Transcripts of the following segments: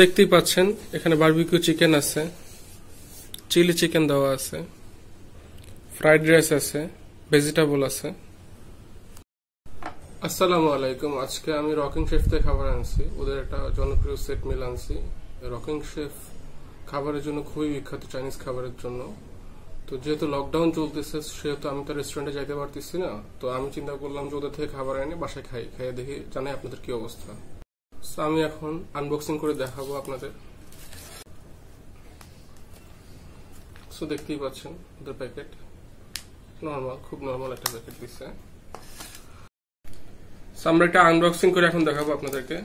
দেখতেই পাচ্ছেন, এখানে বারবিকিউ চিকেন আছে চিলি চিকেন দেওয়া আছে ফ্রাইড রাইস আছে ভেজিটেবল আছে। আসসালামু আলাইকুম, আজকে আমি রকিং শেফ থেকে খাবার আনছি, ওদের একটা জনপ্রিয় সেট মিল আনছি। রকিং শেফ খাবারের জন্য খুবই বিখ্যাত চাইনিজ খাবারের জন্য। তো যেহেতু লকডাউন চলতেছে, সেহেতু আমি তো রেস্টুরেন্টে যাইতে পারতেছি না, তো আমি চিন্তা করলাম যে ওদের থেকে খাবার এনে বাসায় খাই, খাইয়ে দেখি, জানাই আপনাদের কি অবস্থা। আমি এখন আনবক্সিং করে দেখাবো আপনাদের। সো দেখতেই পাচ্ছেন ওদের প্যাকেট নর্মাল খুব নর্মাল একটা প্যাকেট দিচ্ছে So, আমরা একটা আনবক্সিং করে এখন দেখাবো আপনাদেরকে।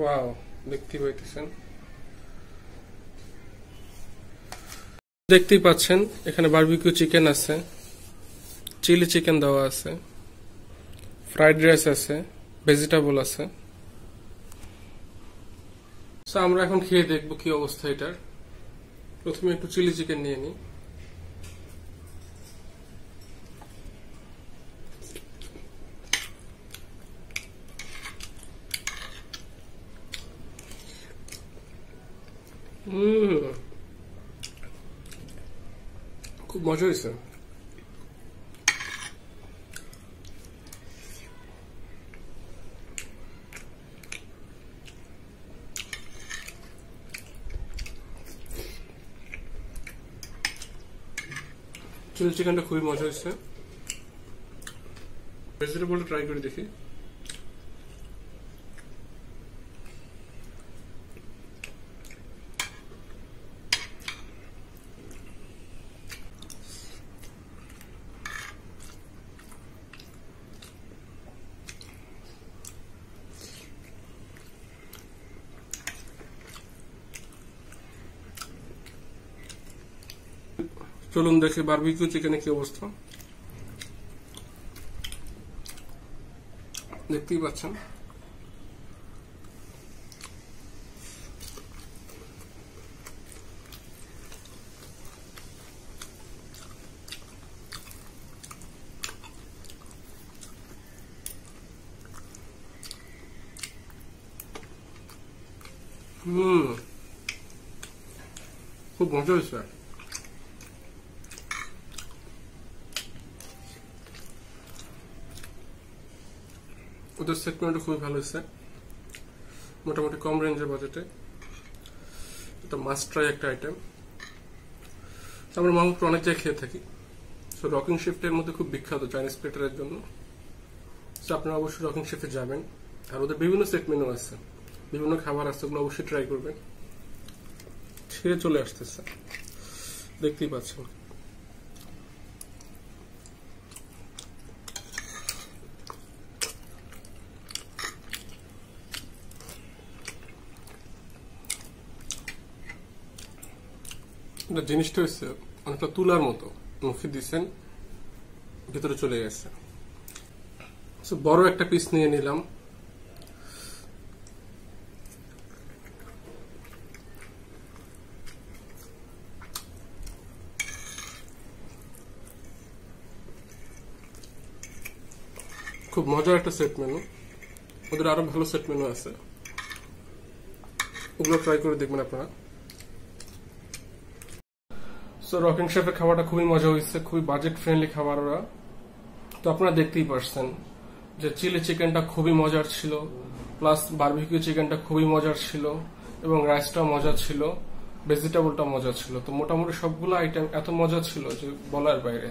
ওয়াও দেখতেই পাইতেছেন। দেখতেই পাচ্ছেন, এখানে বারবিকিউ চিকেন আছে চিলি চিকেন দেওয়া আছে ফ্রাইড রাইস আছে ভেজিটেবল আছে। আমরা এখন খেয়ে দেখব কি অবস্থা এটার। প্রথমে একটু চিলি চিকেন নিয়ে নিই। হুম খুব মজা হয়েছে চিলি চিকেনটা খুবই মজা হয়েছে ভেজিটেবলটা ট্রাই করে দেখি। চলুন দেখি বারবিকিউ চিকেনের কি অবস্থা। দেখতেই পাচ্ছেন। হুম। খুব মজা হয়েছে। ওদের সেগমেন্টও খুবই ভালো হয়েছে। মোটামুটি কম রেঞ্জের বাজেটে এটা মাস্ট ট্রাই একটা আইটেম আমরা মাহমুদপুর অনেক জায়গায় খেয়ে থাকি। সো রকিং শিফটের মধ্যে খুব বিখ্যাত চাইনিজ প্লেটারের জন্য। সো আপনারা অবশ্যই রকিং শিফটে যাবেন। আর ওদের বিভিন্ন সেট মেনু আছে। বিভিন্ন খাবার আছে, ওগুলো অবশ্যই ট্রাই করবেন। ছেড়ে চলে আসতেছে। দেখতেই পাচ্ছেন। জিনিসটা হচ্ছে অনেকটা তুলার মতো মুখে দিচ্ছেন ভিতরে চলে গেছে। বড় একটা পিস নিয়ে নিলাম। খুব মজার একটা সেট মেনু ওদের আরও ভালো সেট মেনু আছে। ওগুলো ট্রাই করে দেখবেন আপনারা। সো রকিং শেফের খাবারটা খুবই মজা হয়েছে, খুবই বাজেট ফ্রেন্ডলি খাবার ওরা। তো আপনারা দেখতেই পারছেন যে চিলি চিকেনটা খুবই মজার ছিল প্লাস বারবিকিউ চিকেনটা খুবই মজার ছিল, এবং রাইসটাও মজা ছিল ভেজিটেবলটা মজা ছিল। তো মোটামুটি সবগুলো আইটেম এত মজা ছিল যে বলার বাইরে।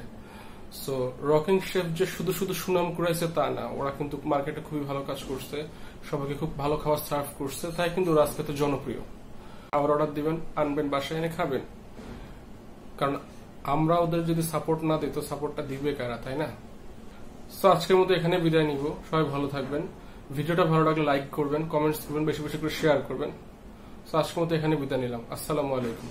সো রকিং শেফ যে শুধু শুধু সুনাম করেছে তা না, ওরা কিন্তু মার্কেটে খুবই ভালো কাজ করছে, সবাইকে খুব ভালো খাবার সার্ভ করছে, তাই কিন্তু ওরা তো জনপ্রিয়। আবার অর্ডার দিবেন, আনবেন, বাসায় এনে খাবেন। কারণ আমরা ওদের যদি সাপোর্ট না দিই, তো সাপোর্টটা দিবে কারা, তাই না? তো আজকের মতো এখানে বিদায় নিব। সবাই ভালো থাকবেন। ভিডিওটা ভালো লাগলে লাইক করবেন কমেন্টস করবেন, বেশি বেশি করে শেয়ার করবেন। তো আজকের মতো এখানে বিদায় নিলাম। আসসালামু আলাইকুম।